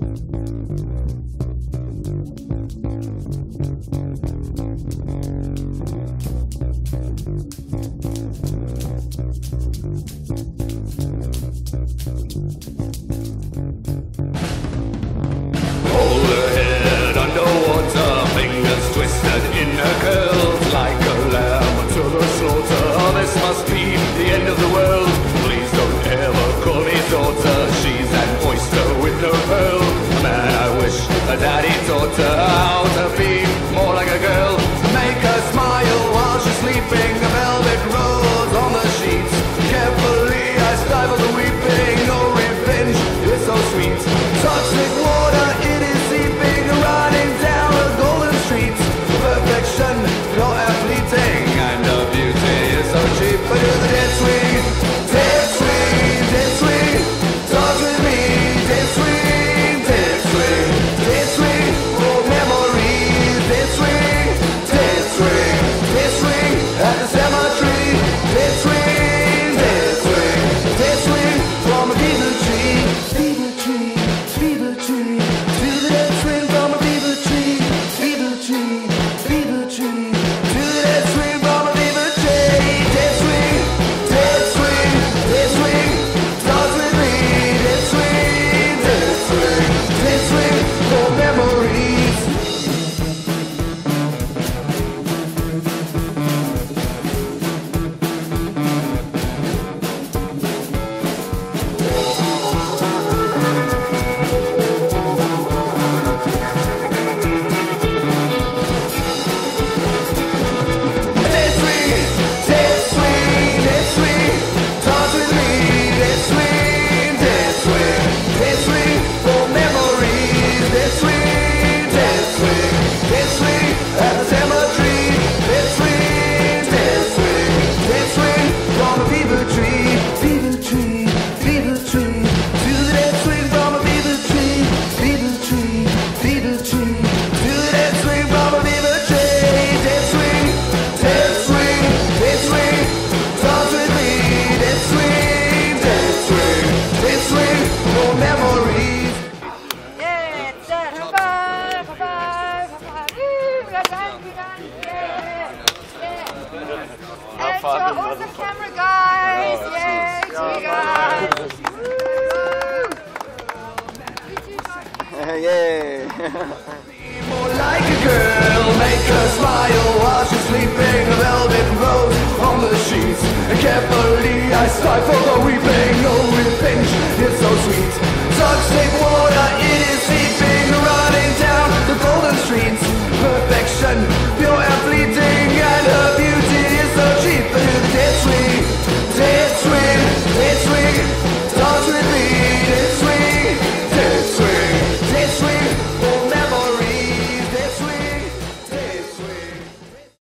Roll her head under water, fingers twisted in her curl. Three Father, awesome camera guys! Yeah, Yay, yeah, guys! Yay! More like a girl, make her smile while she's sleeping. A velvet rose on the sheets. I can't.